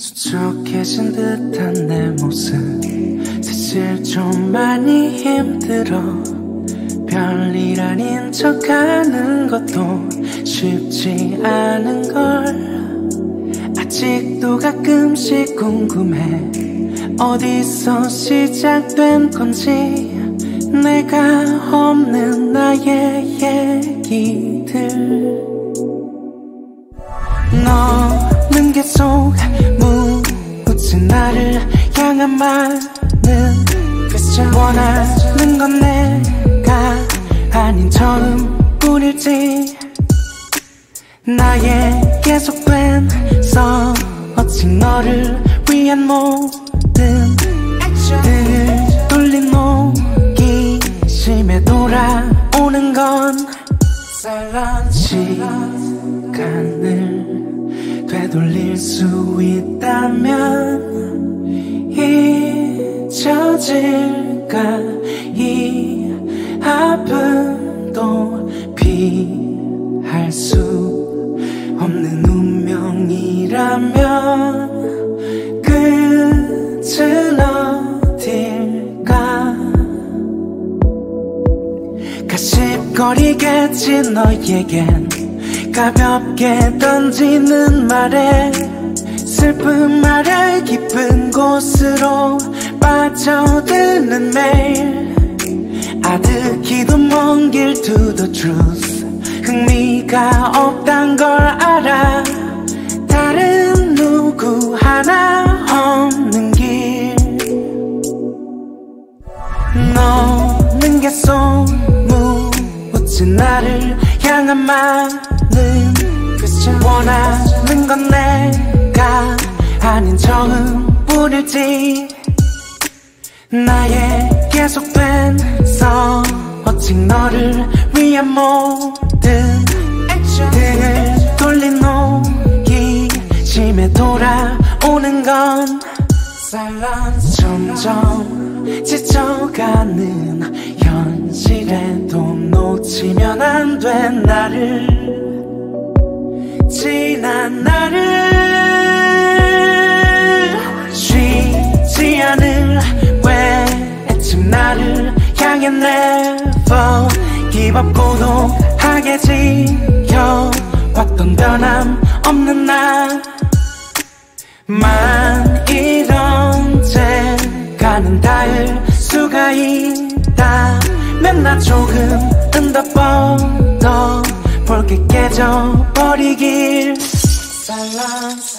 수척해진 듯한 내 모습. 사실 좀 많이 힘들어. 별일 아닌 척 하는 것도 쉽지 않은 걸. 아직도 가끔씩 궁금해. 어디서 시작된 건지. 내가 없는 나의 얘기들. 너는 계속 향한 많은 원하는 건 내가 아닌 처음뿐일지. 나의 계속된 서칭 너를 위한 모든 등을 돌린 호기심에 돌아오는 건 시간을 되돌릴 수 있다면 끝은 어딜까? 가십거리겠지 너에겐 가볍게 던지는 말에 슬픈 말에 깊은 곳으로 빠져드는 매일 아득히도 먼 길 to the truth 흥미가 없단 걸 알 하나 없는 길. 너는 계속 묻지 나를 향한 많은 원하는 건 내가 아닌 처음뿐일지. 나의 계속된 서칭 너를 위한 모든 점점 지쳐가는 현실에도 놓치면 안 돼 나를. 지난 나를 쉬지 않을 외침 나를 향해 never give up 고독하게 지켜왔던 변함 없는 나만 이런 제가는 닿을 수가 있다면 나 조금은 더 뻗어 볼게 깨져버리길. Silence